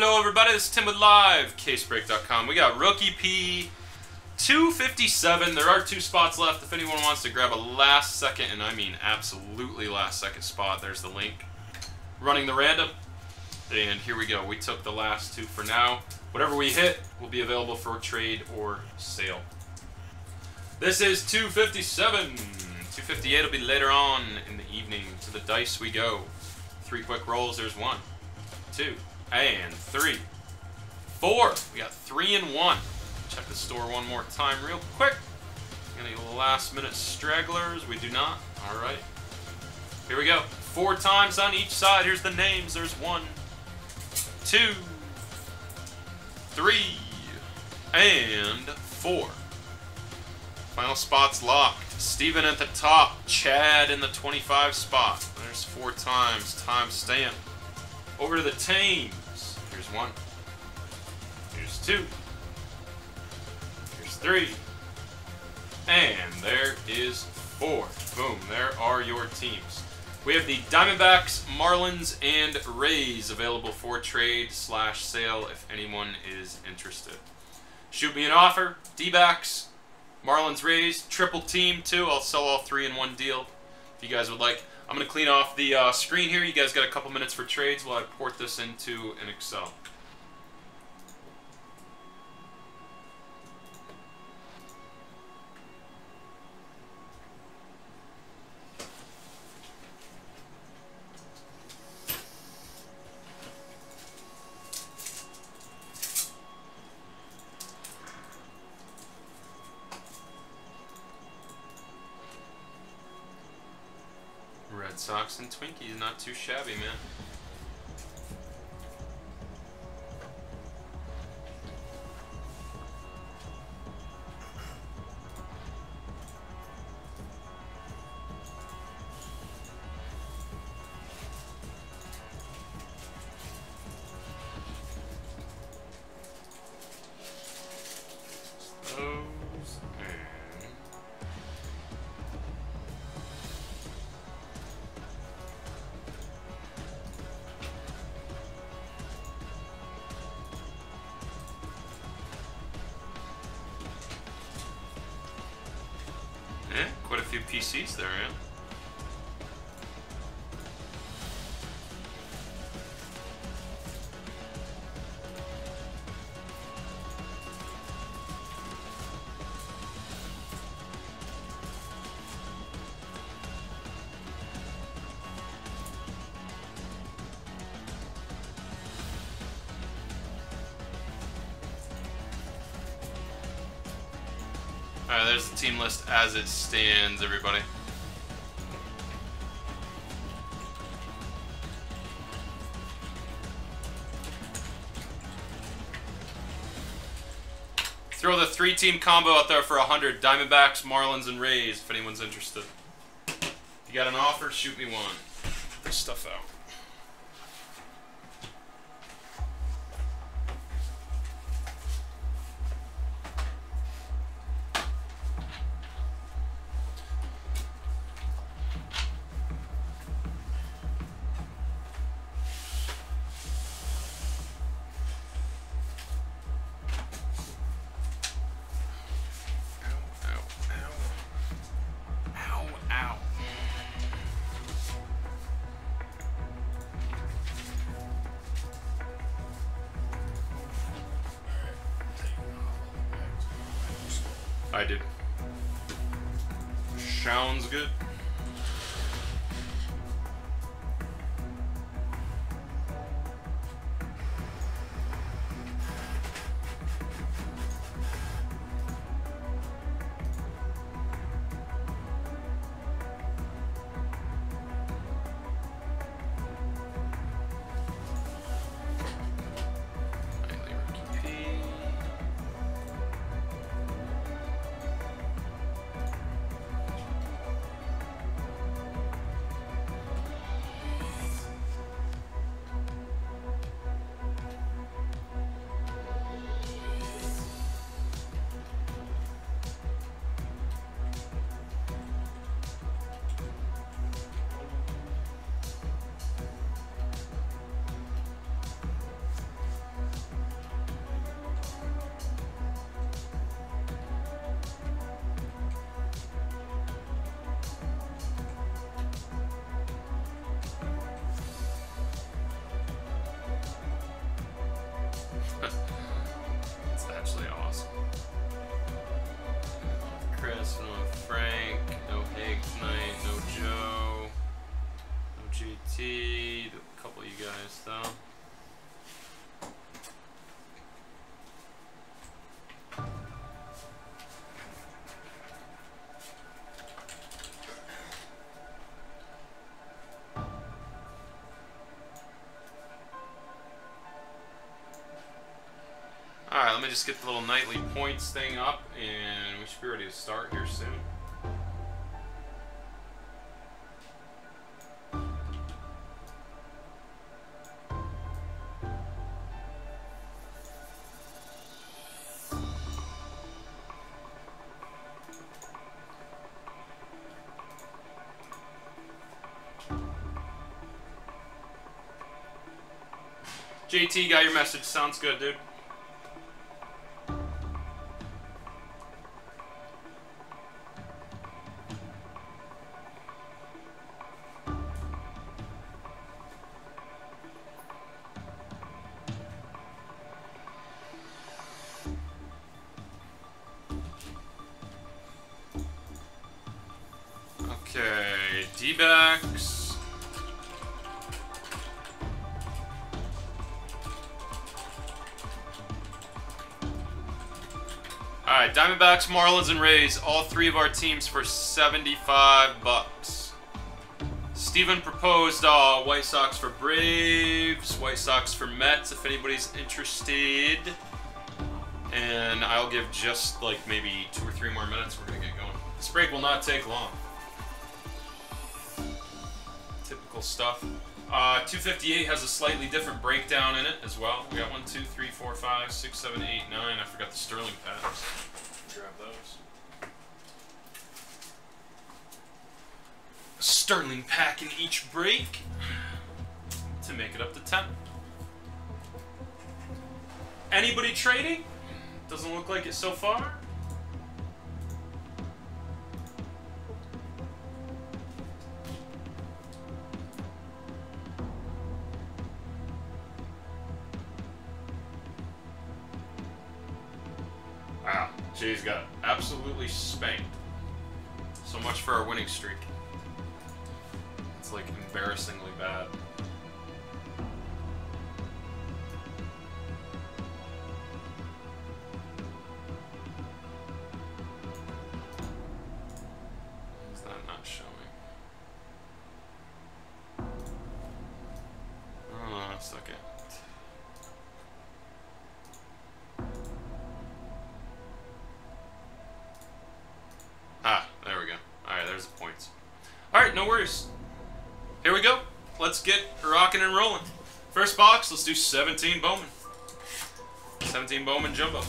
Hello, everybody. This is Tim with Live, CaseBreak.com. We got Rookie P 257. There are two spots left. If anyone wants to grab a last second, and I mean absolutely last second spot, there's the link. Running the random. And here we go. We took the last two for now. Whatever we hit will be available for trade or sale. This is 257. 258 will be later on in the evening. To the dice we go. Three quick rolls. There's one, two, and three. Four. We got three and one. Check the store one more time real quick. Any last minute stragglers? We do not. All right. Here we go. Four times on each side. Here's the names. There's one, two, three, and four. Final spots locked. Steven at the top. Chad in the 25 spot. There's four times. Time stamp. Over to the teams. Here's one. Here's two. Here's three. And there is four. Boom. There are your teams. We have the Diamondbacks, Marlins, and Rays available for trade slash sale if anyone is interested. Shoot me an offer. D-backs, Marlins, Rays, triple team too. I'll sell all three in one deal if you guys would like. I'm going to clean off the uh, screen here. You guys got a couple minutes for trades while I port this into an Excel. Sox and Twinkies, not too shabby, man. Quite a few PCs there, yeah. Team list as it stands, everybody. Throw the three-team combo out there for 100. Diamondbacks, Marlins, and Rays, if anyone's interested. If you got an offer, shoot me one. This stuff out. I did. Sounds good. Let me just get the little nightly points thing up, and we should be ready to start here soon. JT, got your message. Sounds good, dude. Marlins, and Rays. All three of our teams for 75 bucks. Steven proposed uh, White Sox for Braves, White Sox for Mets, if anybody's interested. And I'll give just like maybe two or three more minutes. We're going to get going. This break will not take long. Typical stuff. Uh, 258 has a slightly different breakdown in it as well. We got 1, 2, 3, 4, 5, 6, 7, 8, 9. I forgot the Sterling packs. Grab those. A Sterling pack in each break to make it up to 10. Anybody trading? Doesn't look like it so far. Worries. Here we go. Let's get rocking and rolling. First box, let's do 17 Bowman. 17 Bowman Jumbo.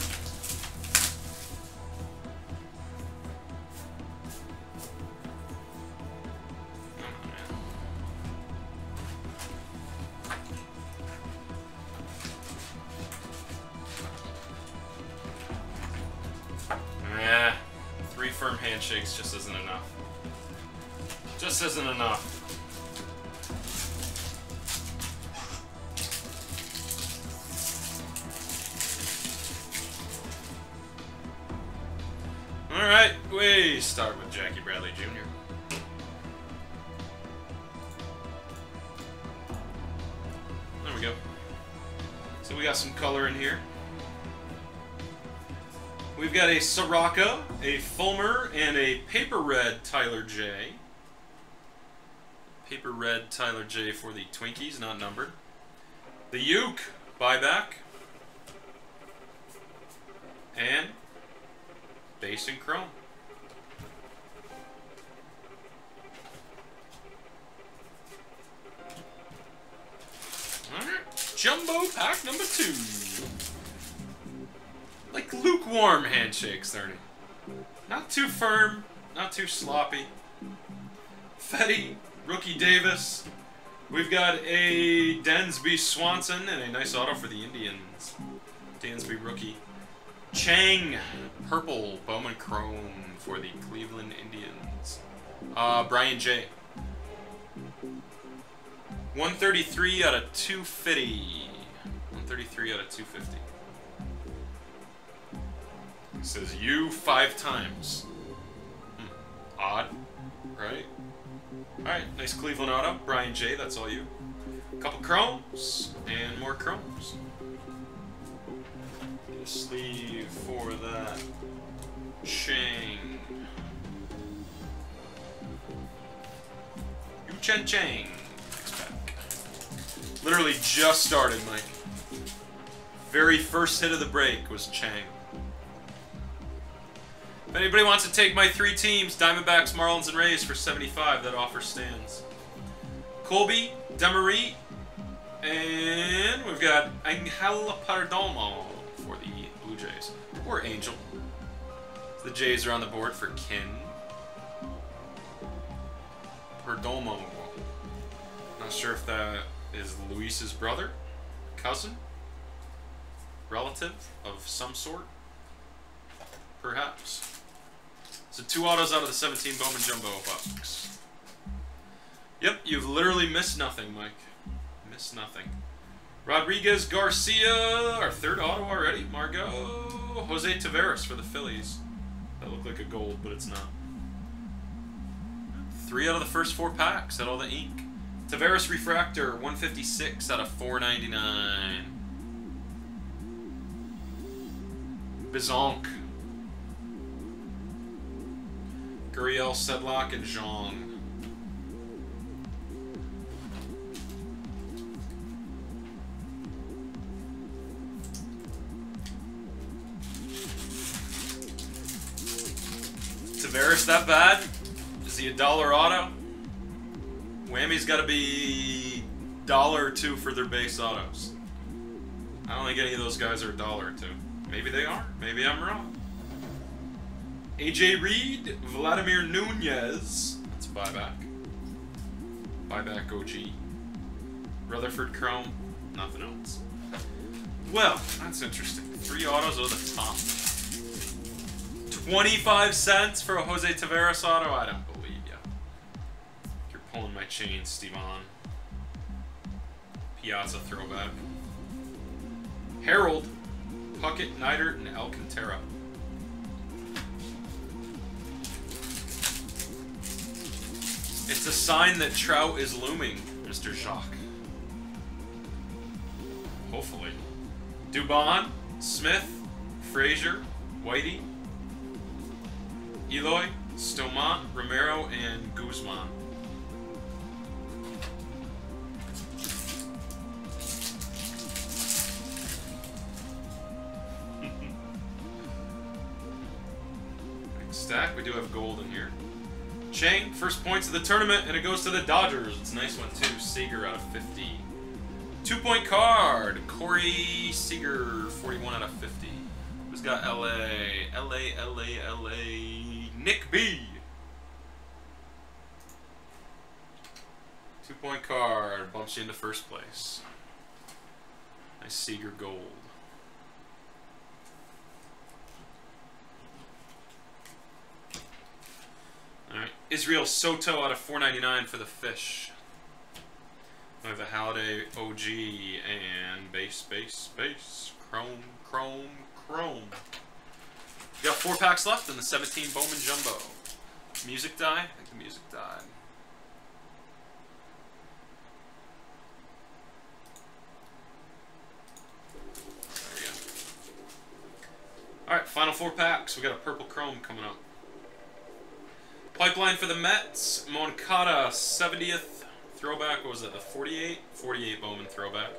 Twinkies, not numbered. The Uke buyback. And base and chrome. Alright, Jumbo pack number two. Like lukewarm handshakes, Ernie. Not too firm, not too sloppy. Fetty, Rookie Davis. We've got a Dansby Swanson and a nice auto for the Indians. Dansby rookie. Chang, purple Bowman Chrome for the Cleveland Indians. Uh, Brian J. 133 out of 250. 133 out of 250. It says you five times. Hmm. Odd, right? Alright, nice Cleveland auto. Brian J, that's all you. A Couple chromes and more chromes. Get a sleeve for that Chang. Yu-Cheng Chang. Literally just started, Mike. Very first hit of the break was Chang. If anybody wants to take my three teams, Diamondbacks, Marlins, and Rays for 75, that offer stands. Colby, Demery, and we've got Angel Perdomo for the Blue Jays. Or Angel. The Jays are on the board for Ken. Perdomo. Not sure if that is Luis's brother, cousin, relative of some sort, perhaps. So two autos out of the 17 Bowman Jumbo box. Yep, you've literally missed nothing, Mike. Missed nothing. Rodriguez Garcia, our third auto already. Margot. Jose Taveras for the Phillies. That looked like a gold, but it's not. Three out of the first four packs had all the ink. Taveras Refractor, 156 out of 499. Bizonk. Gurriel, Sedlock, and Zhang. Taveras that bad? Is he a dollar auto? Whammy's got to be dollar or two for their base autos. I don't think any of those guys are a dollar or two. Maybe they are. Maybe I'm wrong. AJ Reed, Vladimir Nunez. That's a buyback. Buyback OG. Rutherford Chrome. Nothing else. Well, that's interesting. Three autos over the top. 25 cents for a Jose Taveras auto? I don't believe you. You're pulling my chain, Stevan. Piazza throwback. Harold, Puckett, Neidert, and Alcantara. It's a sign that Trout is looming, Mr. Jacques. Hopefully. Dubon, Smith, Frazier, Whitey, Eloy, Stomont, Romero, and Guzman. Stack, we do have gold in here. Chang, first points of the tournament, and it goes to the Dodgers. It's a nice one, too. Seager out of 50. Two-point card. Corey Seager, 41 out of 50. Who's got LA? LA, LA, LA. Nick B. Two-point card. Bumps you into first place. Nice Seager gold. Alright. Israel Soto out of 499 for the fish. I have a Halladay OG and base, base, base. Chrome, chrome, chrome. We got four packs left in the 17 Bowman Jumbo. Music die? I think the music died. We. Alright, final four packs. We got a purple chrome coming up. Pipeline for the Mets. Moncada, 70th throwback. What was that? The 48? 48 Bowman throwback.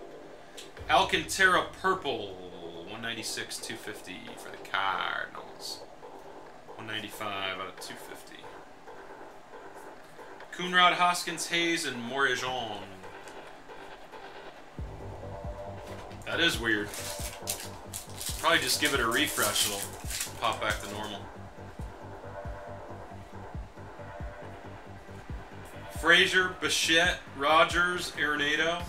Alcantara purple. 196, 250 for the Cardinals. 195 out of 250. Coonrod, Hoskins, Hayes, and Morejon. That is weird. Probably just give it a refresh. It'll pop back to normal. Frazier, Bichette, Rogers, Arenado,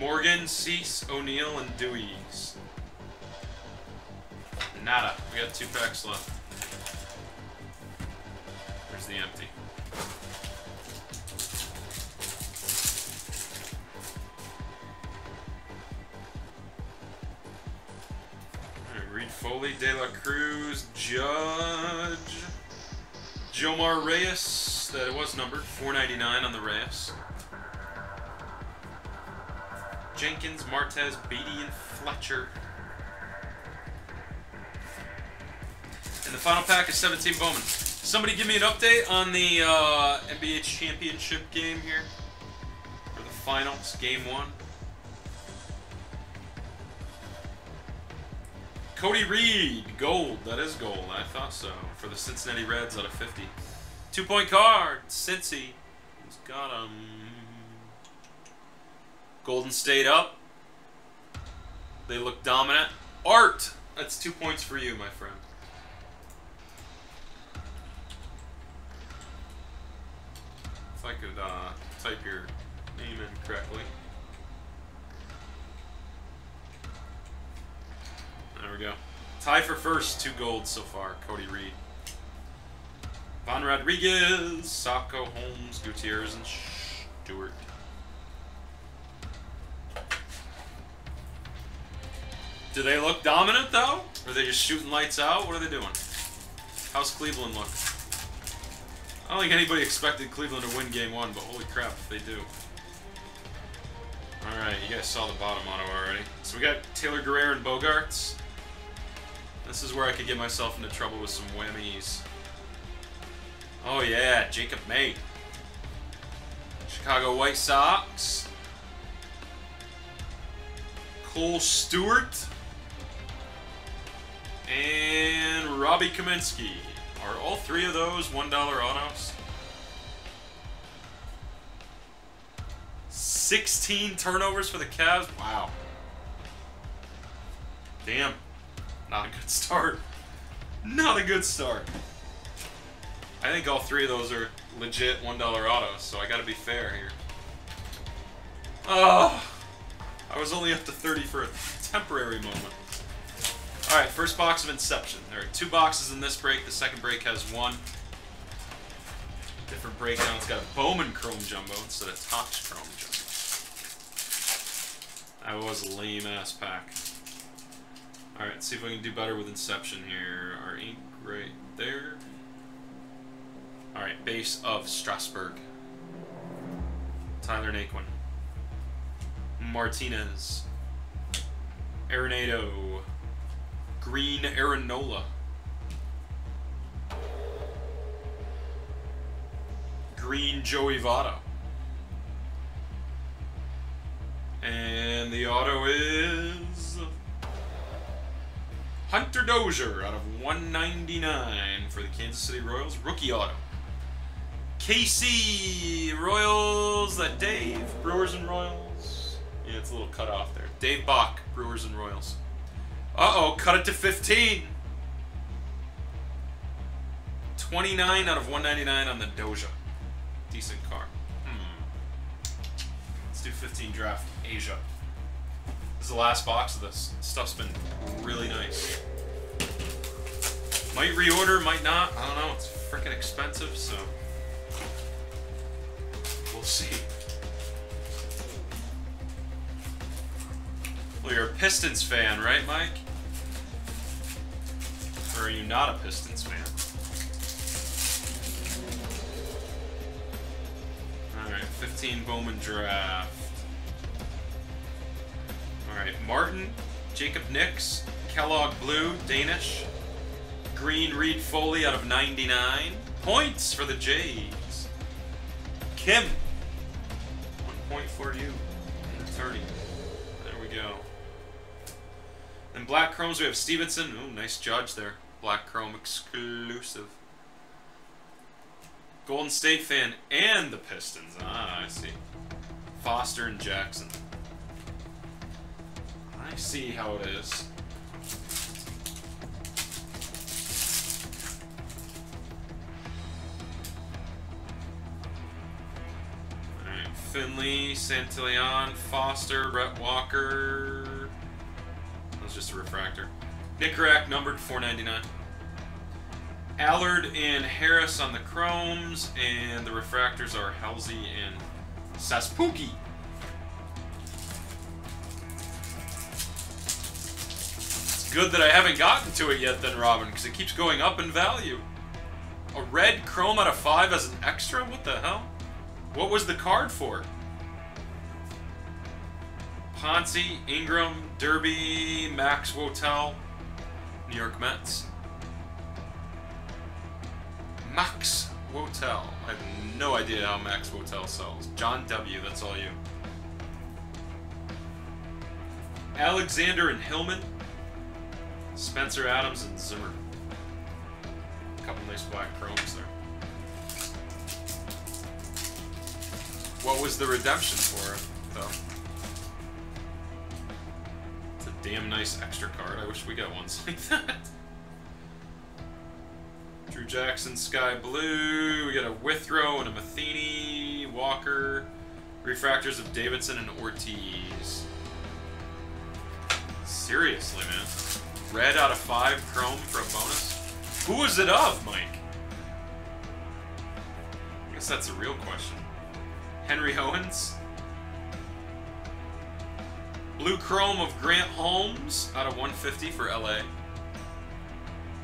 Morgan, Cease, O'Neill, and Dewey's. Nada. We got two packs left. Where's the empty? Reed Foley, De La Cruz, Judge. Jomar Reyes, that it was numbered, 499 on the Reyes. Jenkins, Martez, Beatty, and Fletcher. And the final pack is 17 Bowman. Somebody give me an update on the uh, NBA championship game here. For the finals, game one. Cody Reed, gold. That is gold. I thought so. For the Cincinnati Reds out of 50. Two point card. Cincy. Who's got him? Golden State up. They look dominant. Art. That's two points for you, my friend. If I could uh, type your name in correctly. There we go. Tie for first, two golds so far. Cody Reed. Von Rodriguez, Sacco, Holmes, Gutierrez, and Stewart. Do they look dominant though? Or are they just shooting lights out? What are they doing? How's Cleveland look? I don't think anybody expected Cleveland to win game one, but holy crap, they do. Alright, you guys saw the bottom auto already. So we got Taylor Guerrero and Bogaerts. This is where I could get myself into trouble with some whammies. Oh yeah, Jacob May. Chicago White Sox. Cole Stewart. And Robbie Kaminsky. Are all three of those $1 autos? 16 turnovers for the Cavs? Wow. Damn. Not a good start. Not a good start. I think all three of those are legit $1 autos, so I gotta be fair here. Oh, I was only up to 30 for a temporary moment. Alright, first box of Inception. There are two boxes in this break. The second break has one. Different breakdown. It's got a Bowman Chrome Jumbo instead of Topps Chrome Jumbo. That was a lame-ass pack. Alright, see if we can do better with Inception here. Our ink right there. Alright, base of Strasburg. Tyler Naquin. Martinez. Arenado. Green Aaron Nola. Green Joey Votto. And the auto is Hunter Dozier out of 199 for the Kansas City Royals. Rookie auto. KC Royals, that Dave, Brewers and Royals. Yeah, it's a little cut off there. Dave Bach, Brewers and Royals. Uh-oh, cut it to 15. 29 out of 199 on the Doja. Decent car. Hmm. Let's do 15 draft Asia. This is the last box of this. Stuff's been really nice. Might reorder, might not. I don't know. It's freaking expensive, so we'll see. Well, you're a Pistons fan, right, Mike? Or are you not a Pistons fan? Alright, 15 Bowman draft. Alright, Martin, Jacob Nix, Kellogg Blue, Danish, Green Reed Foley out of 99. Points for the Jays. Kim, point for you in returning. There we go. And Black Chromes, we have Stevenson. Ooh, nice judge there. Black Chrome exclusive. Golden State fan and the Pistons. Ah, I see. Foster and Jackson. I see how it is. Finley, Santillan, Foster, Brett Walker. That's just a refractor. Nickerack numbered 499. Allard and Harris on the chromes, and the refractors are Halsey and Saspuki. It's good that I haven't gotten to it yet then, Robin, because it keeps going up in value. A red chrome out of 5 as an extra? What the hell? What was the card for? Ponce, Ingram, Derby, Max Wotell, New York Mets. Max Wotell. I have no idea how Max Wotell sells. John W., that's all you. Alexander and Hillman. Spencer Adams and Zimmer. A couple nice black chromes there. What was the redemption for, though? It's a damn nice extra card. I wish we got ones like that. Drew Jackson, Sky Blue. We got a Withrow and a Matheny, Walker. Refractors of Davidson and Ortiz. Seriously, man. Red out of five, Chrome for a bonus. Who is it of, Mike? I guess that's a real question. Henry Owens. Blue Chrome of Grant Holmes out of 150 for LA.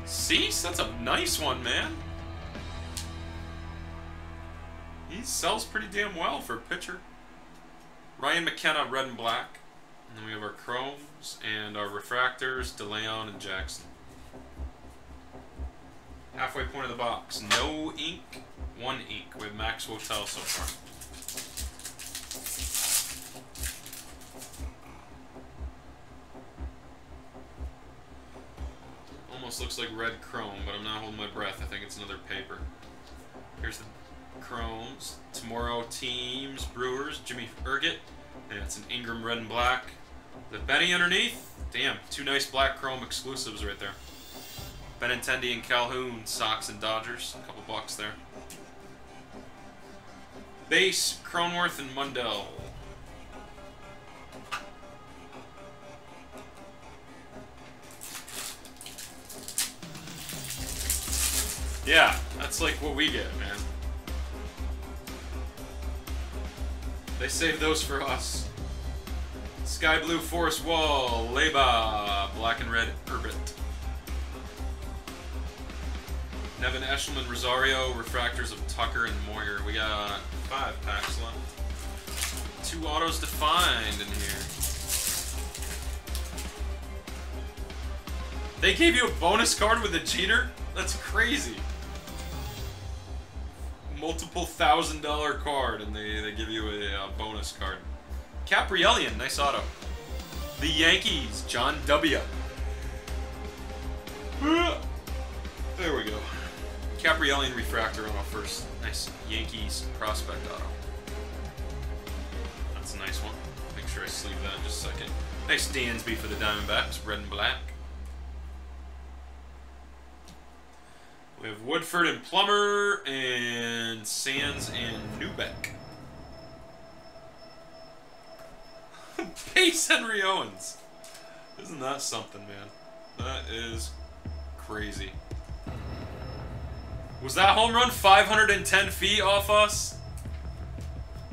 Cease? That's a nice one, man. He sells pretty damn well for a pitcher. Ryan McKenna, red and black. And then we have our chromes and our refractors, DeLeon and Jackson. Halfway point of the box. No ink, one ink. We have Max Wotell so far. Almost looks like red chrome, but I'm not holding my breath. I think it's another paper. Here's the chromes. Tomorrow teams, Brewers, Jimmy Urget. And it's an Ingram red and black. The Benny underneath. Damn, two nice black chrome exclusives right there. Benintendi and Calhoun, Sox and Dodgers. A couple bucks there. Base, Cronenworth and Mundell. Yeah, that's like what we get, man. They saved those for us. Sky Blue Forrest Wall, Leba, Black and Red Urbit. Nevin Eshelman, Rosario, Refractors of Tucker and Moyer. We got five packs left. Two autos defined in here. They gave you a bonus card with a cheater? That's crazy. Multiple thousand dollar card and they, they give you a, a bonus card. Kaprielian, nice auto. The Yankees, John W. There we go. Kaprielian refractor on our first nice Yankees prospect auto. That's a nice one. Make sure I sleeve that in just a second. Nice Dansby for the Diamondbacks, red and black. We have Woodford and Plummer and Sands and Newbeck. Pace Henry Owens. Isn't that something, man? That is crazy. Was that home run 510 feet off us?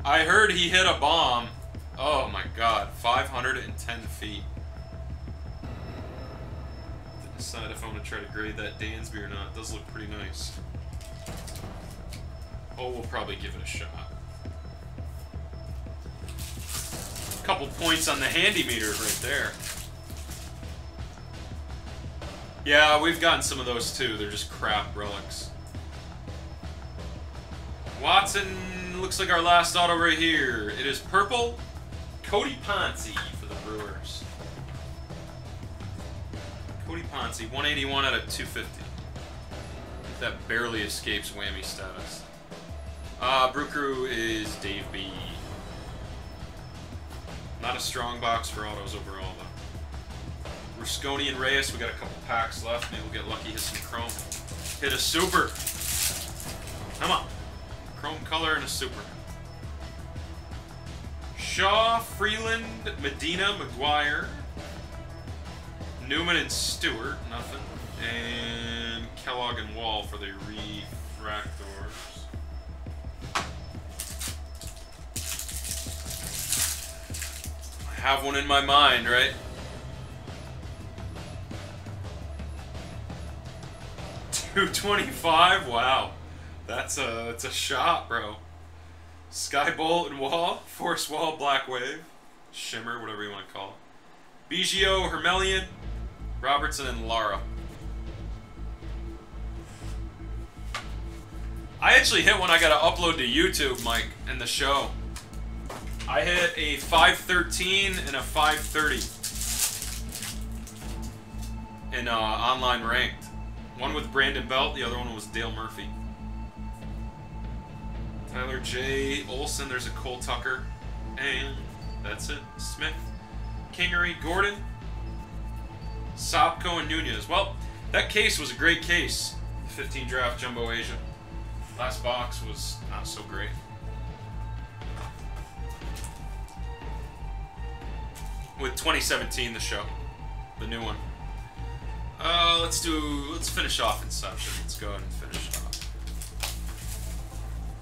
I heard he hit a bomb. Oh my god, 510 feet. Decide if I'm gonna try to grade that Dansby or not. It does look pretty nice. Oh, we'll probably give it a shot. A Couple points on the handy meter right there. Yeah, we've gotten some of those too. They're just crap relics. Watson looks like our last auto right here. It is purple. Cody Ponce for the Brewers. Cody Ponce, 181 out of 250. That barely escapes whammy status. Uh, Brew Crew is Dave B. Not a strong box for autos overall, though. Rusconi and Reyes, we got a couple packs left. Maybe we'll get lucky, hit some chrome. Hit a super. Come on. Chrome color and a super. Shaw, Freeland, Medina, McGuire, Newman and Stewart, nothing. And Kellogg and Wall for the refractors. I have one in my mind, right? Two twenty-five. Wow, that's a that's a shot, bro. Skybolt and Wall, Force Wall, Black Wave, Shimmer, whatever you want to call it. Hermelian, Robertson, and Lara. I actually hit one I gotta upload to YouTube, Mike, in the show. I hit a 513 and a 530 in uh, online ranked. One with Brandon Belt, the other one was Dale Murphy. Tyler J. Olson, there's a Cole Tucker. And that's it. Smith, Kingery, Gordon, Sopko, and Nunez. Well, that case was a great case. 15 draft Jumbo Asia. Last box was not so great. With 2017, the show. The new one. Uh, let's do, let's finish off Inception. Let's go ahead and finish.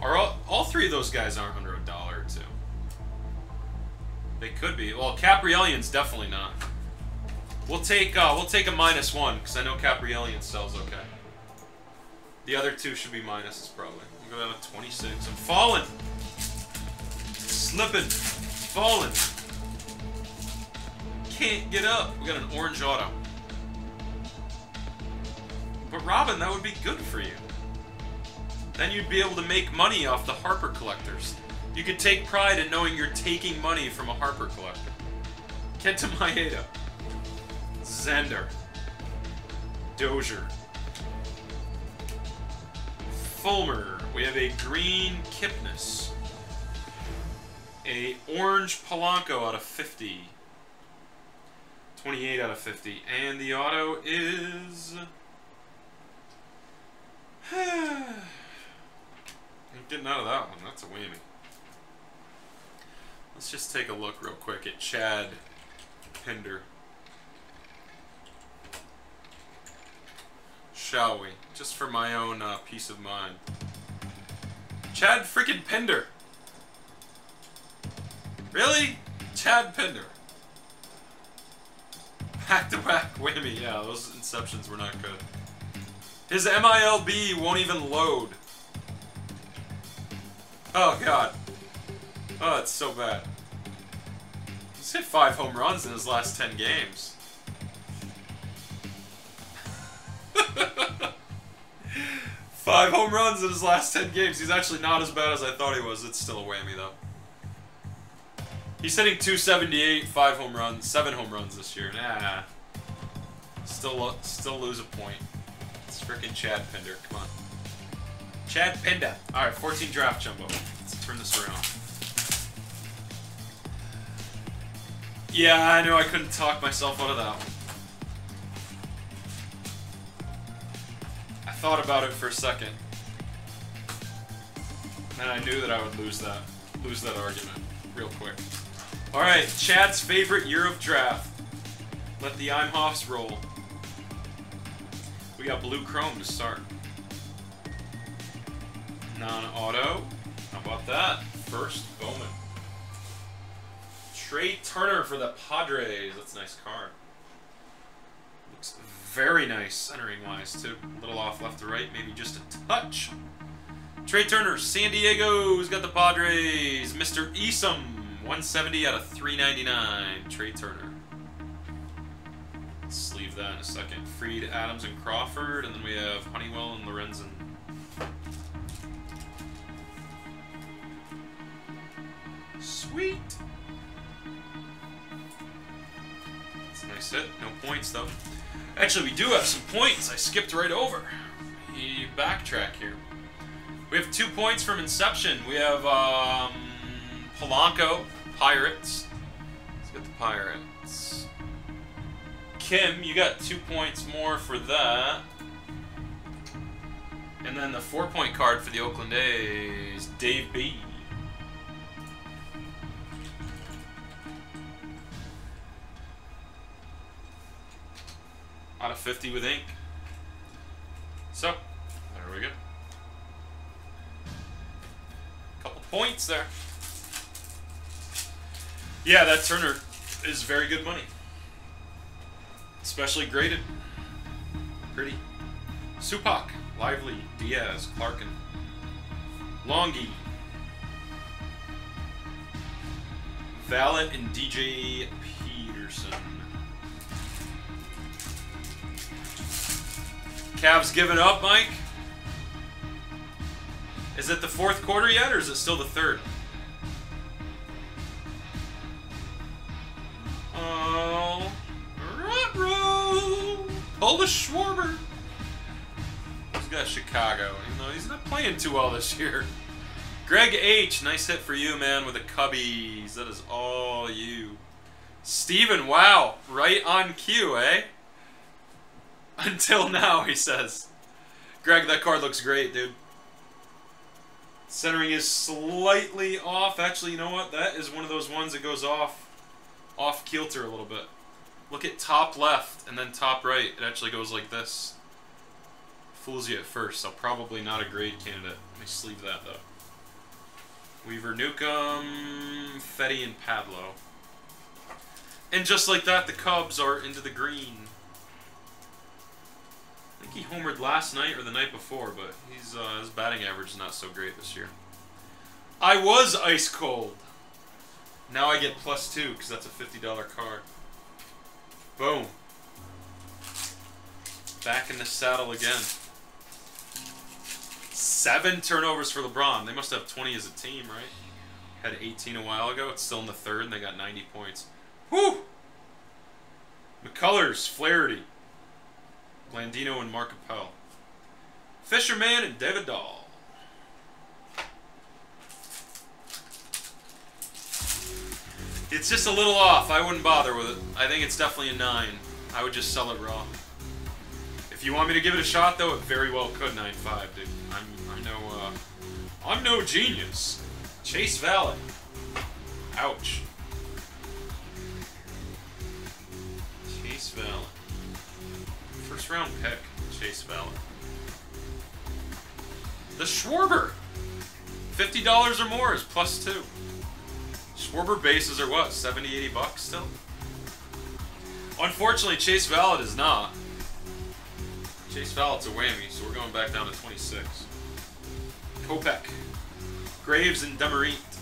Are all, all three of those guys aren't under a dollar or two? They could be. Well, Kaprielian's definitely not. We'll take, uh, we'll take a minus one, because I know Kaprielian sells okay. The other two should be minuses, probably. We'll down to 26. I'm falling! Slipping. Falling. Can't get up. We got an orange auto. But Robin, that would be good for you. Then you'd be able to make money off the Harper collectors. You could take pride in knowing you're taking money from a Harper collector. Kenta Maeda. Zender. Dozier. Fulmer. We have a green Kipnis. A orange Polanco out of 50. 28 out of 50. And the auto is... I'm getting out of that one. That's a whammy. Let's just take a look real quick at Chad Pinder. Shall we? Just for my own uh, peace of mind. Chad freaking Pinder. Really? Chad Pinder. Back to back whammy. Yeah, those inceptions were not good. His MILB won't even load. Oh god. Oh, it's so bad. He's hit five home runs in his last ten games. five home runs in his last ten games. He's actually not as bad as I thought he was. It's still a whammy, though. He's hitting 278, five home runs, seven home runs this year. Nah. Still, still lose a point. It's freaking Chad Pinder. Come on. Chad Pinder. All right, 14 draft jumbo. Let's turn this around. Yeah, I know I couldn't talk myself out of that one. I thought about it for a second. And I knew that I would lose that lose that argument real quick. Alright, Chad's favorite year of draft. Let the Imhoffs roll. We got blue chrome to start. Non-auto. How about that? First Bowman. Trea Turner for the Padres. That's a nice card. Looks very nice centering wise too. A little off left to right, maybe just a touch. Trea Turner, San Diego. Who's got the Padres. Mr. Esom, 170 out of 399. Trea Turner. Let's leave that in a second. Fried, Adams, and Crawford, and then we have Honeywell and Lorenzen. Sweet. That's a nice hit. No points though. Actually, we do have some points. I skipped right over. We backtrack here. We have two points from Inception. We have um, Polanco, Pirates. Let's get the Pirates. Kim, you got two points more for that. And then the four-point card for the Oakland A's, Dave B. Out of 50 with ink. So, there we go. Couple points there. Yeah, that Turner is very good money. Especially graded. Pretty. Supak, Lively, Diaz, Clarkin, Longy, Vallot and DJ Peterson. Cavs giving up, Mike? Is it the fourth quarter yet, or is it still the third? Oh, Ruh-roh. The Schwarber. He's got Chicago, even though he's not playing too well this year. Greg H, nice hit for you, man, with the Cubbies. That is all you. Steven, wow, right on cue, eh? Until now, he says. Greg, that card looks great, dude. Centering is slightly off. Actually, you know what? That is one of those ones that goes off, off kilter a little bit. Look at top left and then top right. It actually goes like this. Fools you at first, so probably not a grade candidate. Let me sleeve that, though. Weaver Newcomb, Fetty, and Padlo. And just like that, the Cubs are into the green. He homered last night or the night before, but he's uh, his batting average is not so great this year. I was ice cold. Now I get plus two because that's a $50 card. Boom. Back in the saddle again. Seven turnovers for LeBron. They must have 20 as a team, right? Had 18 a while ago. It's still in the third, and they got 90 points. Whew! McCullers, Flaherty, Blandino, and Mark Appel. Fisherman and David Dahl. It's just a little off. I wouldn't bother with it. I think it's definitely a 9. I would just sell it raw. If you want me to give it a shot, though, it very well could 9.5, dude. I'm, I'm no, uh, I'm no genius. Chase Vallot. Ouch. Chase Vallot. Round pick, Chase Vallot. The Schwarber. $50 or more is plus two. Schwarber bases are what, 70, 80 bucks still? Unfortunately, Chase Vallot is not. Chase Vallot's a whammy, so we're going back down to 26. Kopech. Graves and Demeritte.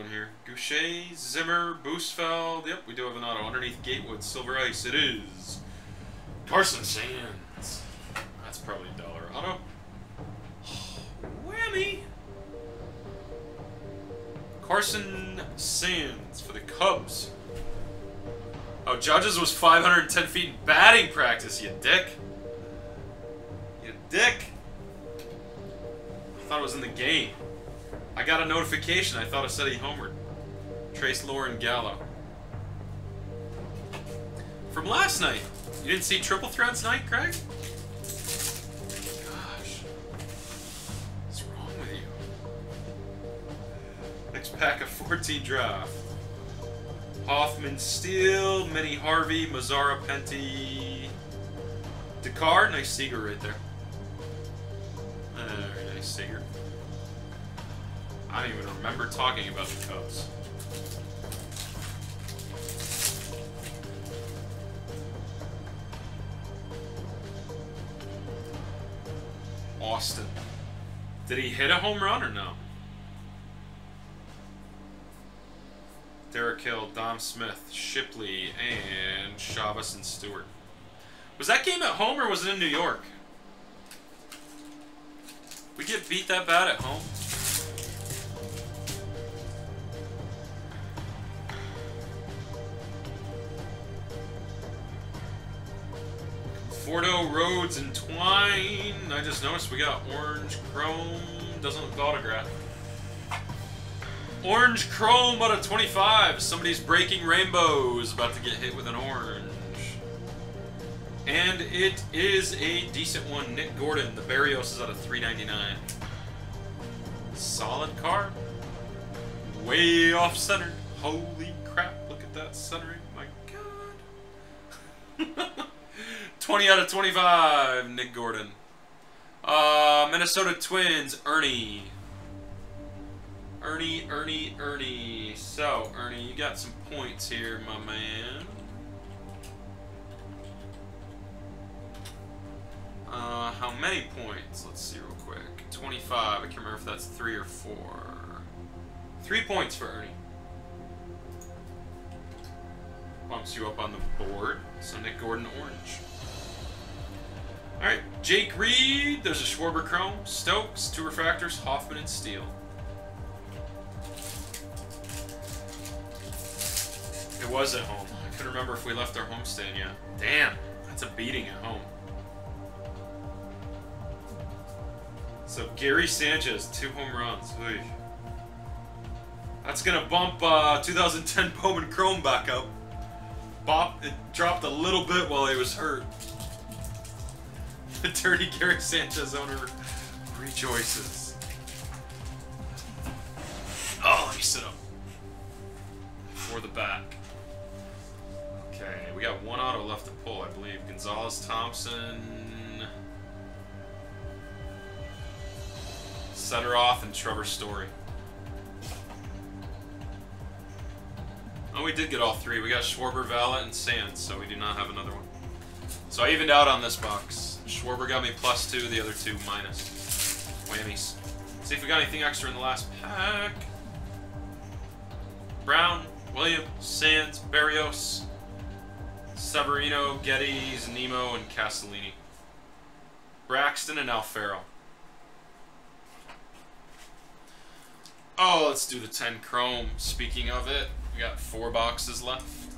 In here. Goucher, Zimmer, Boostfeld. Yep, we do have an auto. Underneath Gatewood, Silver Ice. It is Carson Sands. That's probably a dollar auto. Whammy! Carson Sands for the Cubs. Oh, Judges was 510 feet in batting practice, you dick. You dick. I thought it was in the game. I got a notification. I thought I said he homered. Trace Lauren Gallo. From last night. You didn't see Triple Threats night, Craig? Gosh. What's wrong with you? Next pack of 14 draft. Hoffman Steele, Minnie Harvey, Mazara Penty. Descartes, nice Seager right there. Very nice Seager. I don't even remember talking about the Cubs. Austin. Did he hit a home run or no? Derek Hill, Dom Smith, Shipley, and Chavez and Stewart. Was that game at home or was it in New York? We get beat that bad at home? Fordo, Rhodes, and Twine. I just noticed we got Orange Chrome. Doesn't look autograph. Orange Chrome out of 25. Somebody's breaking rainbows. About to get hit with an orange. And it is a decent one. Nick Gordon. The Barrios is out of 399. Solid card. Way off center. Holy crap. Look at that centering. My god. 20 out of 25, Nick Gordon. Uh, Minnesota Twins, Ernie. Ernie, Ernie, Ernie. So, Ernie, you got some points here, my man. Uh, how many points? Let's see real quick. 25. I can't remember if that's three or four. Three points for Ernie. Bumps you up on the board. So Nick Gordon, orange. Alright, Jake Reed. There's a Schwarber Chrome. Stokes, two refractors, Hoffman, and Steele. It was at home. I couldn't remember if we left our homestand yet. Damn, that's a beating at home. So Gary Sanchez, two home runs. That's gonna bump uh, 2010 Bowman Chrome back up. Bop, it dropped a little bit while he was hurt. The dirty Gary Sanchez owner rejoices. Oh, let me sit up. For the back. Okay, we got one auto left to pull, I believe. Gonzalez Thompson. Setter off and Trevor Story. Oh, we did get all three. We got Schwarber, Vallot, and Sands, so we do not have another one. So I evened out on this box. Schwarber got me plus two, the other two minus. Whammies. See if we got anything extra in the last pack. Brown, William, Sands, Barrios, Severino, Geddes, Nemo, and Castellini. Braxton and Alfaro. Oh, let's do the 10 Chrome. Speaking of it, we got four boxes left.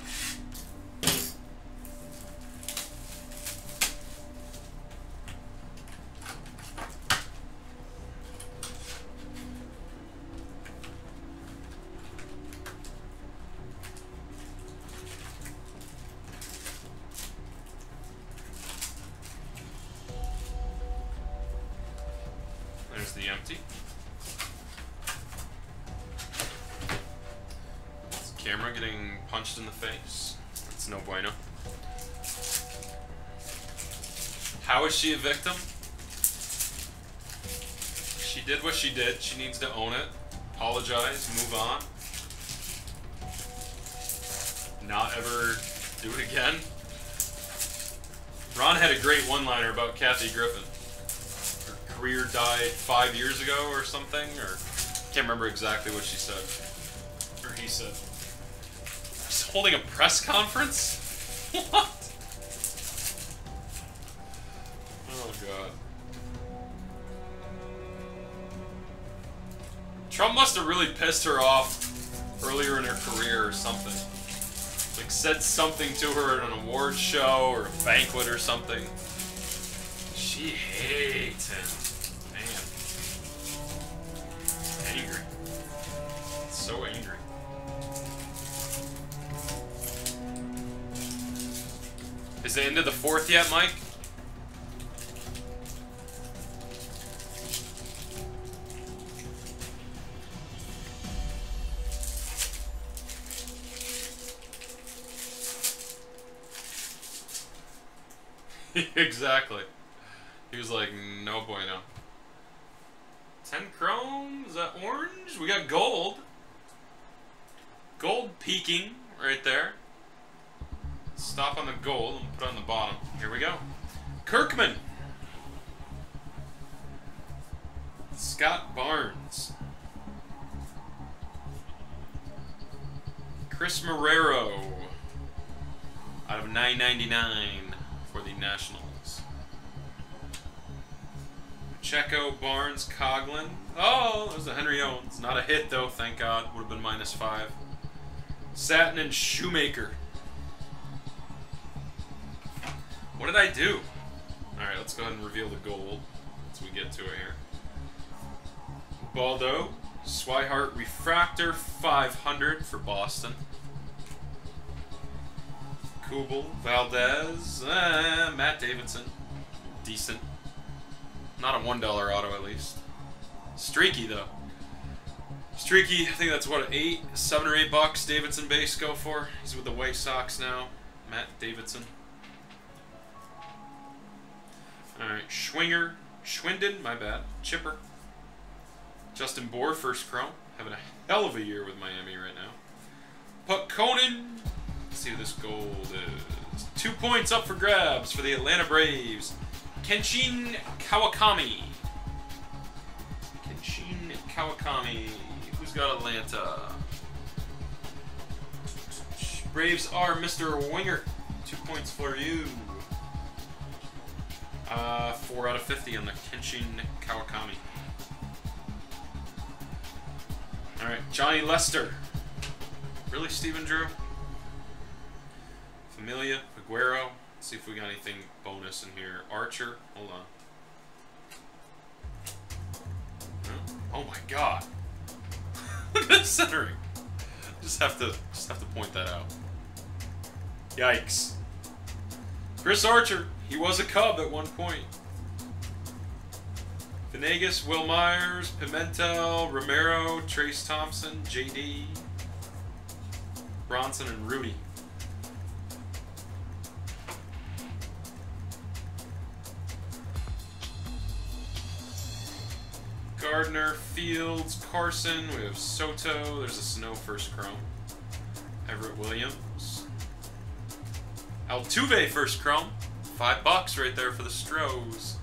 Kathy Griffin her career died five years ago or something, or can't remember exactly what she said. Or he said. He's holding a press conference? What? Oh god. Trump must have really pissed her off earlier in her career or something. Like said something to her at an award show or a banquet or something. She hates him. Man. Angry. So angry. Is it into the fourth yet, Mike? exactly. He was like, no bueno. 10 chrome? Is that orange? We got gold. Gold peaking right there. Stop on the gold and put on the bottom. Here we go. Kirkman. Scott Barnes. Chris Marrero. Out of 999 for the Nationals. Checo, Barnes, Coghlan. Oh, there's a Henry Owens. Not a hit, though, thank God. Would have been minus five. Satin and Shoemaker. What did I do? Alright, let's go ahead and reveal the gold once we get to it here. Baldo, Swihart Refractor 500 for Boston. Kubel, Valdez, eh, Matt Davidson. Decent. Not a $1 auto, at least. Streaky, though. Streaky, I think that's what, eight, seven or eight bucks Davidson base go for. He's with the White Sox now. Matt Davidson. Alright, Schwinger, Schwinden, my bad. Chipper. Justin Bour, first chrome. Having a hell of a year with Miami right now. Puck Conan. Let's see who this gold is. Two points up for grabs for the Atlanta Braves. Kenshin Kawakami. Kenshin Kawakami. Who's got Atlanta? Braves are Mr. Winger. Two points for you. Uh, 4 out of 50 on the Kenshin Kawakami. Alright, Johnny Lester. Really, Stephen Drew? Familia, Aguero. See if we got anything bonus in here. Archer, hold on. Oh my god. Look centering. Just have to just have to point that out. Yikes. Chris Archer, he was a Cub at one point. Venegas, Wil Myers, Pimentel, Romero, Trayce Thompson, JD, Bronson, and Rudy. Fields, Carson. We have Soto. There's a Snow first chrome. Everett Williams. Altuve first chrome. Five bucks right there for the Stros.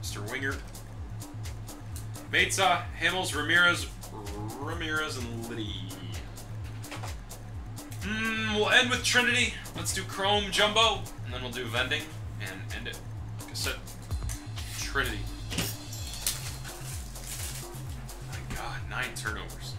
Mr. Winger. Mesa, Hamels, Ramirez, Ramirez, and Liddy. Mm, we'll end with Trinity. Let's do Chrome Jumbo, and then we'll do Vending, and end it. Like I said, Trinity. Turnovers.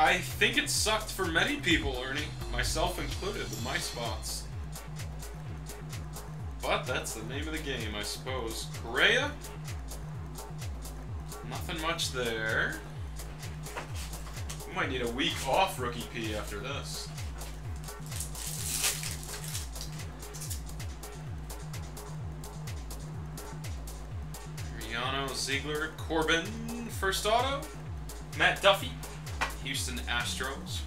I think it sucked for many people, Ernie, myself included, with my spots. But that's the name of the game, I suppose. Correa? Nothing much there. We might need a week off Rookie P after this. Riano, Ziegler, Corbin, first auto. Matt Duffy, Houston Astros.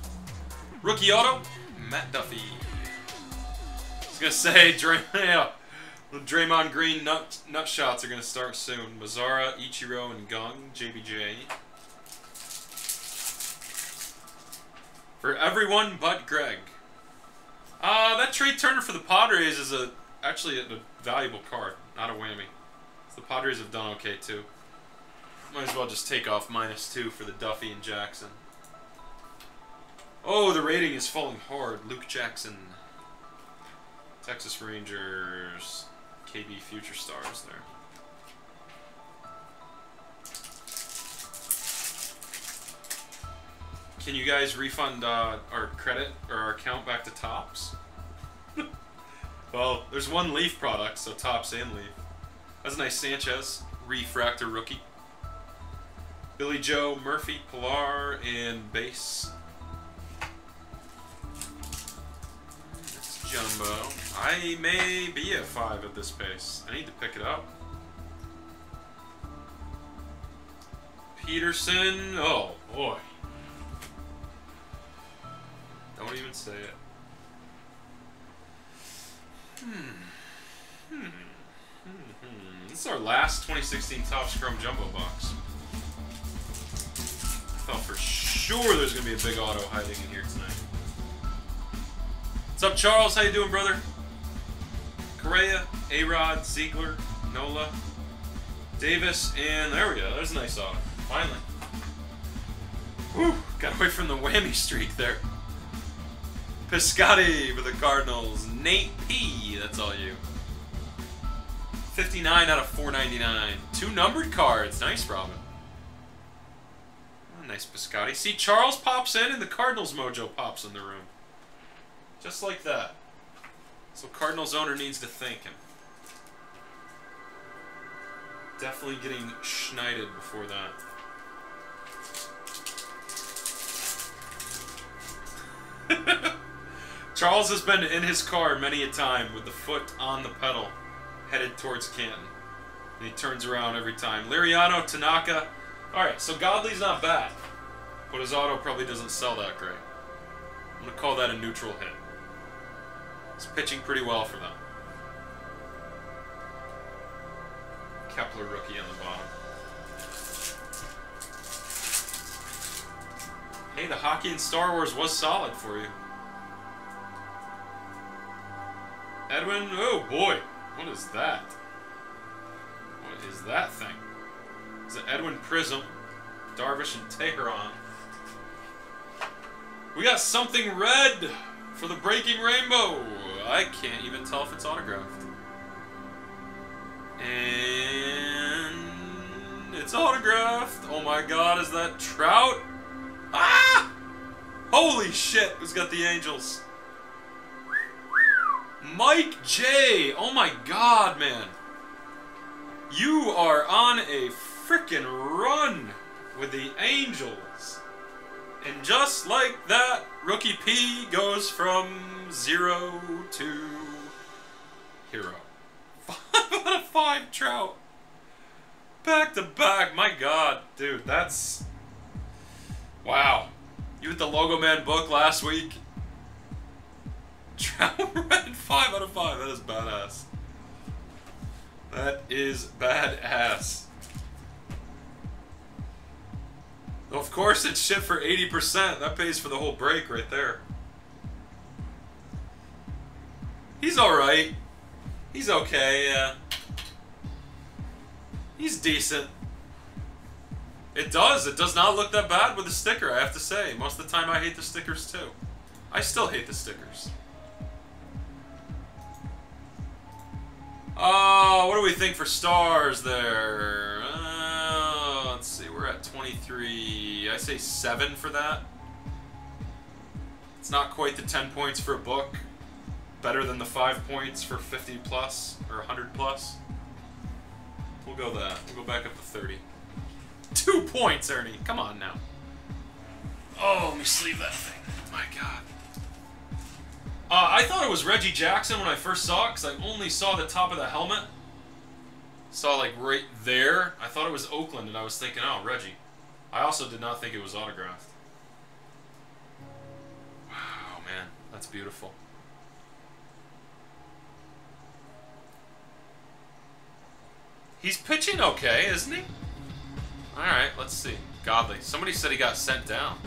Rookie auto, Matt Duffy. I was gonna say, yeah, Draymond Green nut, nut shots are gonna start soon. Mazara, Ichiro, and Gung, JBJ. For everyone but Greg. Uh, that Trea Turner for the Padres is a actually a, a valuable card, not a whammy. The Padres have done okay too. Might as well just take off minus two for the Duffy and Jackson. Oh, the rating is falling hard. Luke Jackson. Texas Rangers. KB Future Stars there. Can you guys refund uh, our credit or our account back to Topps? well, there's one Leaf product, so Topps and Leaf. That's a nice Sanchez. Refractor rookie. Billy Joe, Murphy, Pilar, and base. Jumbo. I may be at 5 at this pace. I need to pick it up. Peterson. Oh, boy. Don't even say it. Hmm. Hmm. Hmm. This is our last 2016 Topps Chrome Jumbo box. I thought for sure there's gonna be a big auto hiding in here tonight. What's up, Charles? How you doing, brother? Correa, A-Rod, Ziegler, Nola, Davis, and there we go. There's a nice auto. Finally. Whew, got away from the whammy streak there. Piscotti for the Cardinals. Nate P. That's all you. 59 out of 499. Two numbered cards. Nice, Robin. Oh, nice Piscotti. See, Charles pops in and the Cardinals mojo pops in the room. Just like that. So Cardinals owner needs to thank him. Definitely getting schneided before that. Charles has been in his car many a time with the foot on the pedal, headed towards Canton. And he turns around every time. Liriano, Tanaka. Alright, so Godley's not bad. But his auto probably doesn't sell that great. I'm going to call that a neutral hit. He's pitching pretty well for them. Kepler rookie on the bottom. Hey, the hockey in Star Wars was solid for you. Edwin, oh boy, what is that? What is that thing? Is it Edwin Prism, Darvish, and Teheran? We got something red for the Breaking Rainbow. I can't even tell if it's autographed. And it's autographed. Oh my god, is that Trout? Ah! Holy shit, who's got the Angels? Mike J. Oh my god, man. You are on a freaking run with the Angels. And just like that, Rookie P goes from zero to hero. Five out of five Trout. Back to back. My god, dude, that's... Wow. You hit the Logo Man book last week. Trout red 5 out of 5. That is badass. That is badass. Of course it's shit for 80%. That pays for the whole break right there. He's alright. He's okay, yeah. He's decent. It does. It does not look that bad with the sticker, I have to say. Most of the time I hate the stickers too. I still hate the stickers. Oh, what do we think for stars there? Uh, let's see, we're at 23. I say 7 for that. It's not quite the 10 points for a book. Better than the 5 points for 50 plus or 100 plus. We'll go that. We'll go back up to 30. Two points, Ernie. Come on now. Oh, let me sleeve that thing. My God. Uh, I thought it was Reggie Jackson when I first saw it because I only saw the top of the helmet. Saw like right there. I thought it was Oakland and I was thinking, oh, Reggie. I also did not think it was autographed. Wow, man. That's beautiful. He's pitching okay, isn't he? Alright, let's see. Godley. Somebody said he got sent down.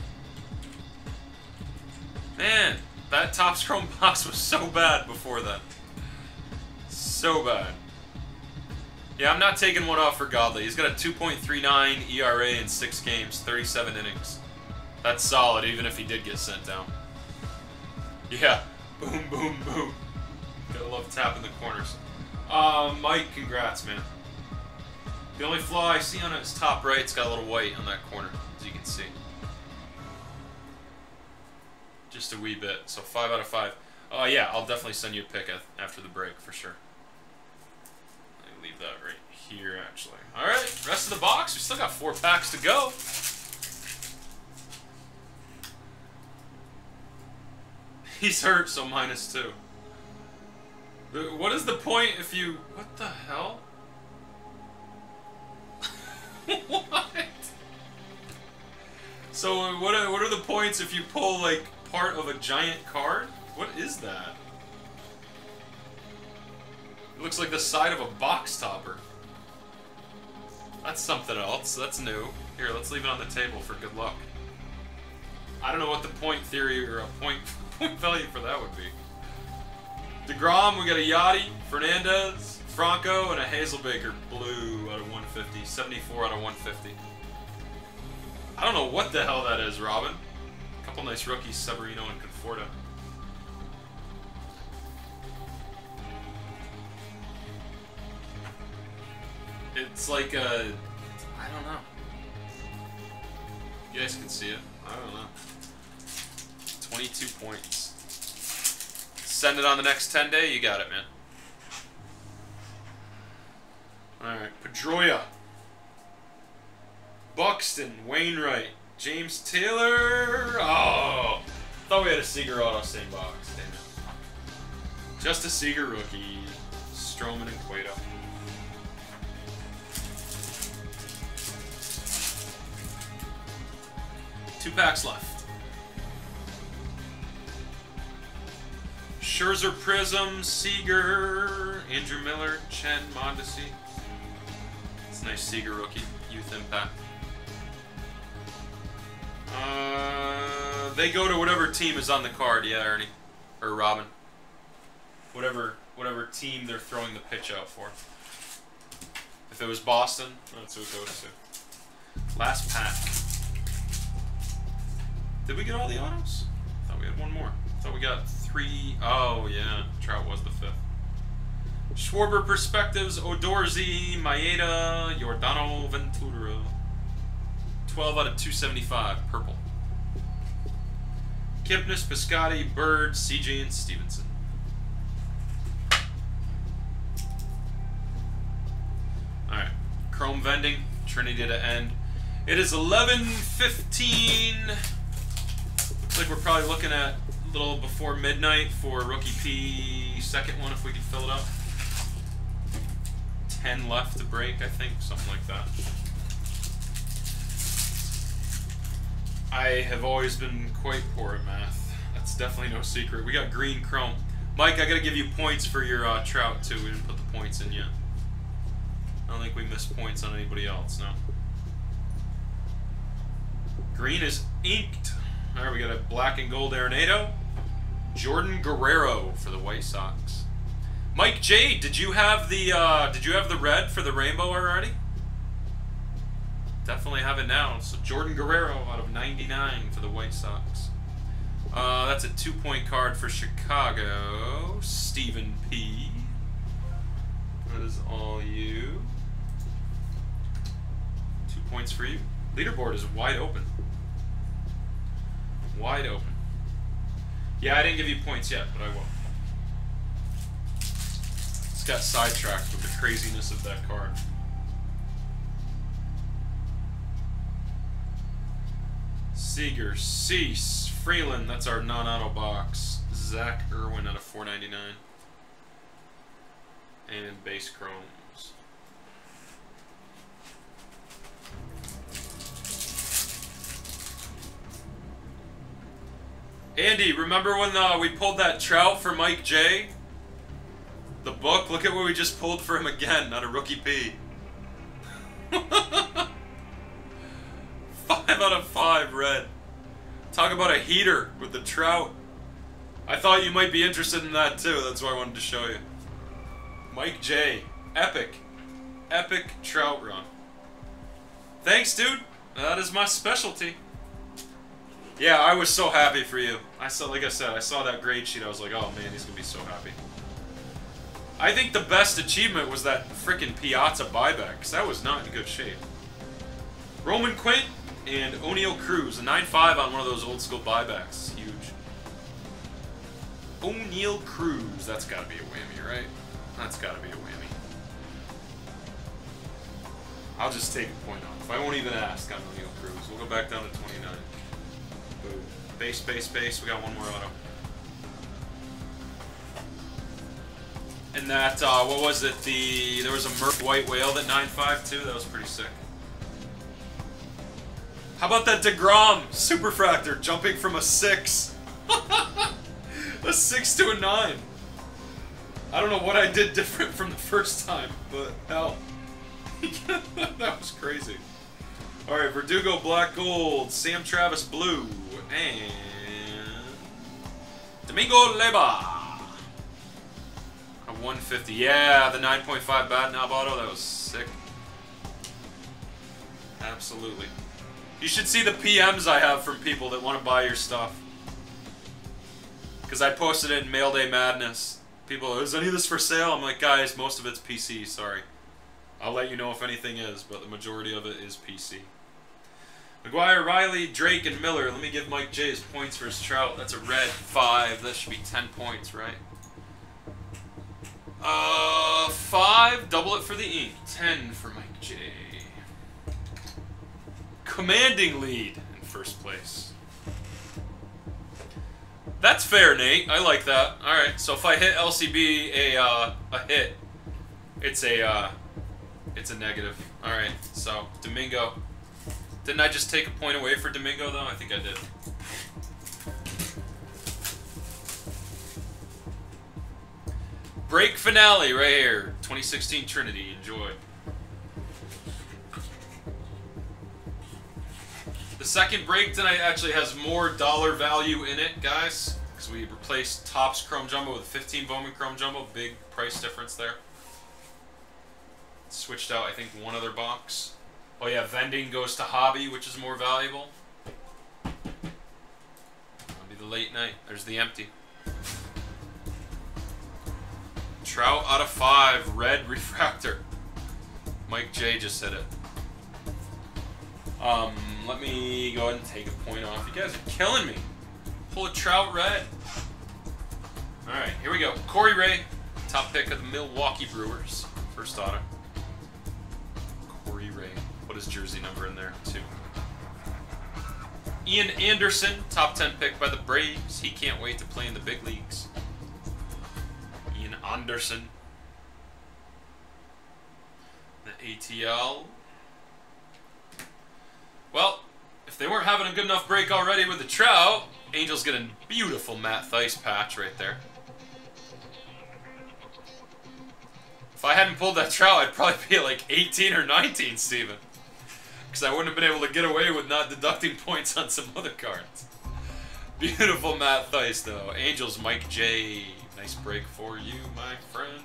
Man, that Topps Chrome box was so bad before that. So bad. Yeah, I'm not taking one off for Godley. He's got a 2.39 ERA in six games, 37 innings. That's solid, even if he did get sent down. Yeah. Boom, boom, boom. Gotta love tapping the corners. Uh, Mike, congrats, man. The only flaw I see on it is top right. It's got a little white on that corner, as you can see. Just a wee bit. So 5 out of 5. Uh, yeah, I'll definitely send you a pic after the break, for sure. Let me leave that right here, actually. Alright, rest of the box. We still got four packs to go. He's hurt, so minus two. What is the point if you... What the hell? What? So what are, what are the points if you pull like part of a giant card? What is that? It looks like the side of a box topper. That's something else. That's new. Here, let's leave it on the table for good luck. I don't know what the point theory or a point, point value for that would be. DeGrom, we got a Yachty, Fernandez, Franco, and a Hazelbaker blue out of 150. 74 out of 150. I don't know what the hell that is, Robin. A couple nice rookies, Severino and Conforto. It's like a... I don't know. You guys can see it. I don't know. 22 points. Send it on the next 10 day, you got it, man. Alright, Pedroia. Buxton, Wainwright, James Taylor. Oh, thought we had a Seager auto same box. Damn it. Just a Seager rookie. Stroman and Cueto. Two packs left. Scherzer Prism, Seager, Andrew Miller, Chen, Mondesi. It's a nice rookie, youth impact. Uh, they go to whatever team is on the card, yeah, Ernie. Or Robin. Whatever whatever team they're throwing the pitch out for. If it was Boston, that's who it goes to. Last pack. Did we get all the autos? I thought we had one more. I thought we got three. Oh, yeah. Trout was the fifth. Schwarber Perspectives, Odorizzi, Maeda, Yordano Ventura. 12 out of 275, purple. Kipnis, Piscotti, Bird, CJ, and Stevenson. Alright. Chrome vending, Trinity to end. It is 11.15. Looks like we're probably looking at a little before midnight for Rookie P second one if we can fill it up. 10 left to break, I think, something like that. I have always been quite poor at math. That's definitely no secret. We got green chrome. Mike, I gotta give you points for your uh, trout too. We didn't put the points in yet. I don't think we missed points on anybody else, no. Green is inked. Alright, we got a black and gold Arenado. Jordan Guerrero for the White Sox. Mike J, did you have the uh, did you have the red for the rainbow already? Definitely have it now. So Jordan Guerrero out of 99 for the White Sox. Uh, that's a two-point card for Chicago. Stephen P. That is all you. Two points for you. Leaderboard is wide open. Wide open. Yeah, I didn't give you points yet, but I will. Got sidetracked with the craziness of that card. Seager, Cease, Freeland, that's our non-auto box. Zach Irwin out of 499. And base chromes. Andy, remember when uh, we pulled that trout for Mike J? The book? Look at what we just pulled for him again, not a rookie P. five out of five red. Talk about a heater with the trout. I thought you might be interested in that too. That's why I wanted to show you. Mike J. Epic. Epic trout run. Thanks, dude. That is my specialty. Yeah, I was so happy for you. I saw, like I said, I saw that grade sheet. I was like, oh man, he's gonna be so happy. I think the best achievement was that freaking Piazza buyback, because that was not in good shape. Roman Quinn and Oneil Cruz, a 9-5 on one of those old school buybacks. Huge. Oneil Cruz, that's gotta be a whammy, right? That's gotta be a whammy. I'll just take a point off. I won't even ask on Oneil Cruz. We'll go back down to 29. Boom. Base, base, base. We got one more auto. And that, uh, what was it? The There was a Merc White Whale that 9.5 too. That was pretty sick. How about that DeGrom Superfractor jumping from a 6? a 6 to a 9. I don't know what I did different from the first time, but hell. that was crazy. Alright, Verdugo Black Gold, Sam Travis Blue, and Domingo Leyba. A 150. Yeah, the 9.5 Bad Knob Auto, that was sick. Absolutely. You should see the PMs I have from people that want to buy your stuff. Because I posted it in Mail Day Madness. People, is any of this for sale? I'm like, guys, most of it's PC, sorry. I'll let you know if anything is, but the majority of it is PC. McGuire, Riley, Drake, and Miller. Let me give Mike J his points for his trout. That's a red five. That should be 10 points, right? Uh, five. Double it for the ink. 10 for Mike J. Commanding lead in first place. That's fair, Nate. I like that. All right. So if I hit LCB a uh, a hit, it's a uh, it's a negative. All right. So Domingo. Didn't I just take a point away for Domingo though? I think I did. Break finale right here. 2016 Trinity. Enjoy. The second break tonight actually has more dollar value in it, guys. Because we replaced Topps Chrome Jumbo with 15 Bowman Chrome Jumbo. Big price difference there. Switched out, I think, one other box. Oh yeah, vending goes to hobby, which is more valuable. That'll be the late night. There's the empty. Trout out of five, red refractor. Mike J just said it. Um, let me go ahead and take a point off. You guys are killing me. Pull a Trout red. Alright, here we go. Corey Ray, top pick of the Milwaukee Brewers. First auto. Corey Ray. What is jersey number in there, too. Ian Anderson, top 10 pick by the Braves. He can't wait to play in the big leagues. Anderson. The ATL. Well, if they weren't having a good enough break already with the Trout, Angels get a beautiful Matt Thaiss patch right there. If I hadn't pulled that Trout, I'd probably be like 18 or 19, Steven. Because I wouldn't have been able to get away with not deducting points on some other cards. Beautiful Matt Thaiss, though. Angels, Mike J. Nice break for you, my friend.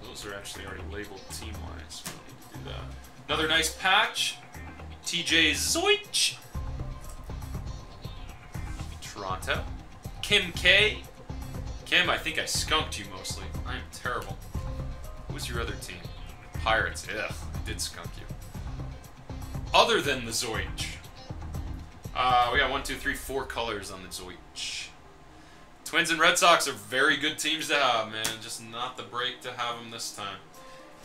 Those are actually already labeled team-wise. We need to do that. Another nice patch. TJ Zeuch. Toronto. Kim K. Kim, I think I skunked you mostly. I am terrible. Who's your other team? Pirates. Ugh, I did skunk you. Other than the Zeuch. Uh, we got one, two, three, four colors on the Zeuch. Twins and Red Sox are very good teams to have, man. Just not the break to have them this time.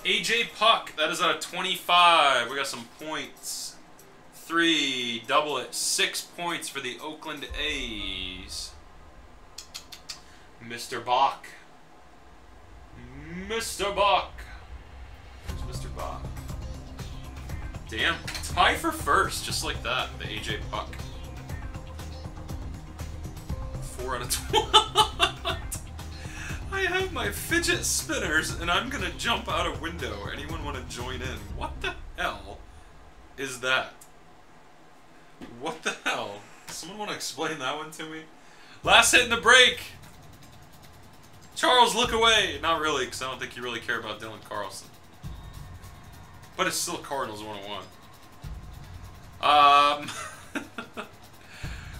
AJ Puk, that is out of 25. We got some points. Three, double it. Six points for the Oakland A's. Mr. Bach. Mr. Bach. Where's Mr. Bach? Damn. Tie for first, just like that. The AJ Puk. Four out of 12. I have my fidget spinners and I'm gonna jump out a window. Anyone want to join in? What the hell is that? What the hell? Someone want to explain that one to me? Last hit in the break! Charles, look away! Not really, because I don't think you really care about Dylan Carlson. But it's still Cardinals 101. Um,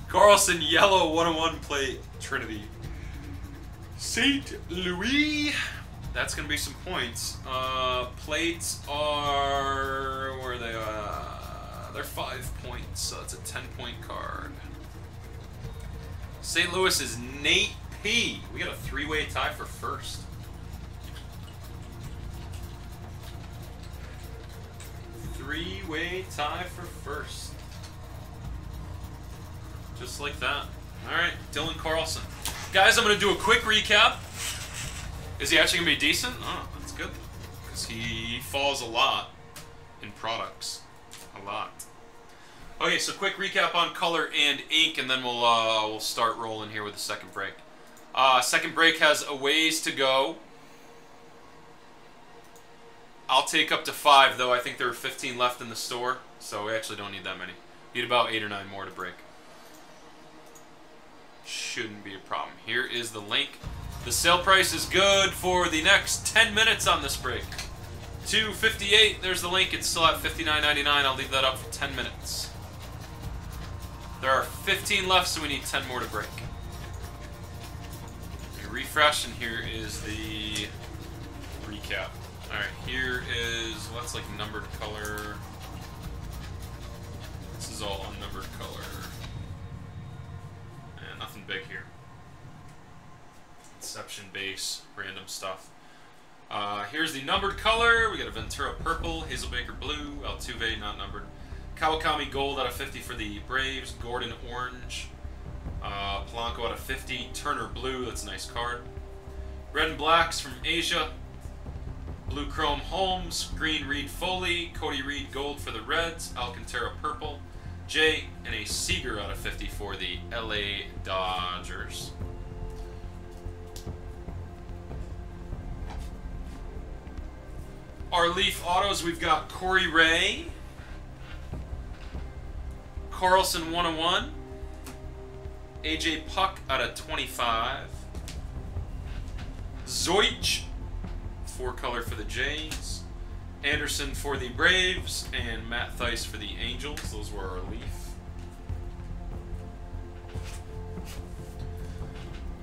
Carlson, yellow 101 plate, Trinity. St. Louis. That's going to be some points. Uh, plates are... Where are they? Uh, they're five points, so it's a 10-point card. St. Louis is Nate P. We got a three-way tie for first. Three-way tie for first. Just like that. All right, Dylan Carlson. Guys, I'm going to do a quick recap. Is he actually going to be decent? Oh, that's good. Because he falls a lot in products. A lot. Okay, so quick recap on color and ink, and then we'll uh, we'll start rolling here with the second break. Uh, second break has a ways to go. I'll take up to five, though. I think there are 15 left in the store, so we actually don't need that many. Need about eight or nine more to break. Shouldn't be a problem. Here is the link. The sale price is good for the next 10 minutes on this break. 258, there's the link. It's still at $59.99. I'll leave that up for 10 minutes. There are 15 left, so we need 10 more to break. refresh, and here is the recap. Alright, here is, well, that's like numbered color. This is all unnumbered color. Big here. Inception base, random stuff. Uh, here's the numbered color. We got a Ventura purple, Hazelbaker blue, Altuve not numbered. Kawakami gold out of 50 for the Braves, Gordon orange, uh, Polanco out of 50, Turner blue, that's a nice card. Red and blacks from Asia, Blue Chrome Holmes, Green Reid-Foley, Cody Reed Gold for the Reds, Alcantara Purple, J, and a Seager out of 50 for the LA Dodgers. Our Leaf autos, we've got Corey Ray, Carlson 101, AJ Puk out of 25, Zeuch, four color for the Jays, Anderson for the Braves, and Matt Thaiss for the Angels. Those were our Leaf.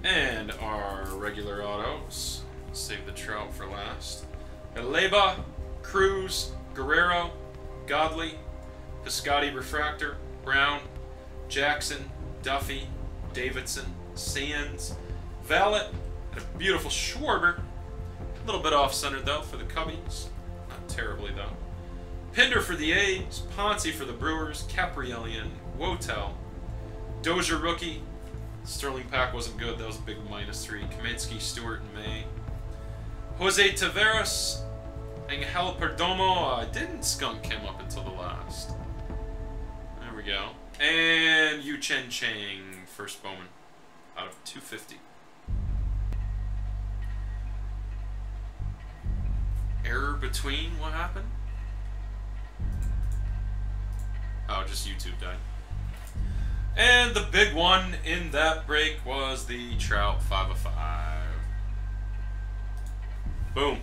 And our regular autos. Save the Trout for last. Leyba, Cruz, Guerrero, Godley, Piscotti Refractor, Brown, Jackson, Duffy, Davidson, Sands, Vallot, and a beautiful Schwarber. A little bit off-center though for the Cubbies. Terribly though. Pinder for the A's, Ponce for the Brewers, Kaprielian, Wotell, Dozier rookie, Sterling Pack wasn't good. That was a big minus three. Kaminsky, Stewart, and May. Jose Taveras, Angel Perdomo. I didn't skunk him up until the last. There we go. And Yu-Cheng Chang, first Bowman, out of 250. Error between? What happened? Oh, just YouTube died. And the big one in that break was the Trout 5 of 5. Boom.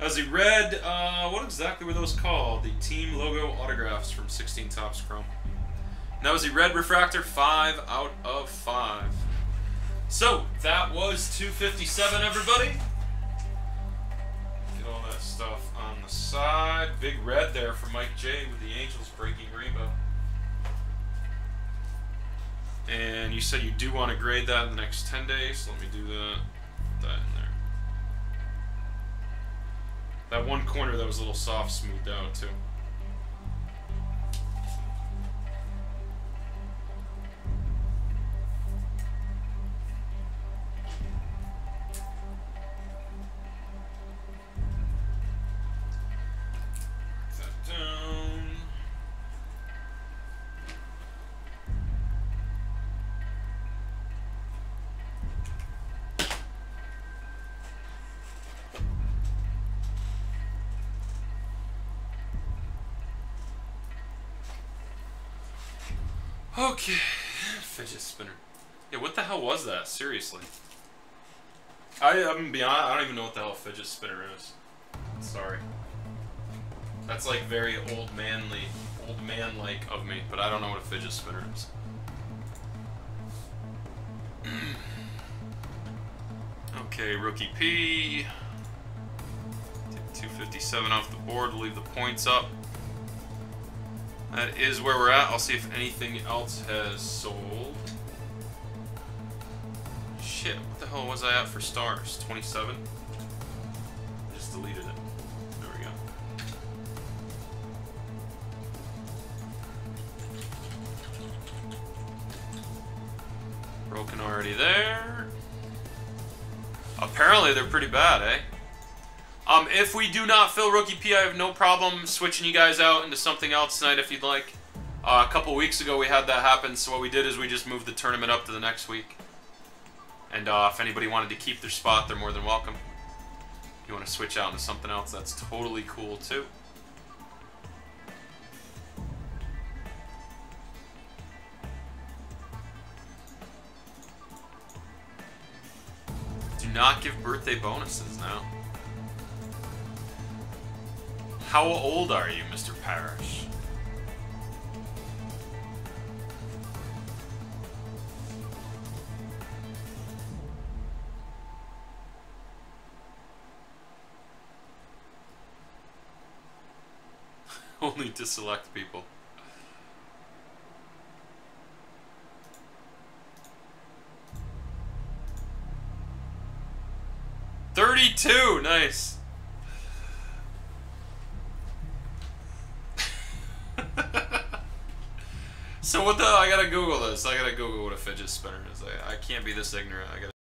As he read, uh, what exactly were those called? The team logo autographs from 16 Topps Chrome. That was the red refractor 5 out of 5. So, that was 257, everybody. All that stuff on the side. Big red there for Mike J with the Angels breaking rainbow. And you said you do want to grade that in the next 10 days. So let me do that. Put that in there. That one corner that was a little soft smoothed out too. Okay, fidget spinner. Yeah, what the hell was that? Seriously. I, I'm gonna be honest, I don't even know what the hell fidget spinner is. Sorry. That's like very old manly, old man like of me, but I don't know what a fidget spinner is. okay, rookie P. Take 257 off the board, leave the points up. That is where we're at. I'll see if anything else has sold. Shit, what the hell was I at for stars? 27? I just deleted it. There we go. Broken already there. Apparently they're pretty bad, eh? Um, if we do not fill Rookie P, I have no problem switching you guys out into something else tonight if you'd like. Uh, a couple weeks ago we had that happen, so what we did is we just moved the tournament up to the next week. And uh, if anybody wanted to keep their spot, they're more than welcome. If you want to switch out into something else, that's totally cool too. Do not give birthday bonuses now. How old are you, Mr. Parrish? Only to select people. Thirty-two, nice. so what the? I gotta Google this. I gotta Google what a fidget spinner is. I, I can't be this ignorant. I gotta.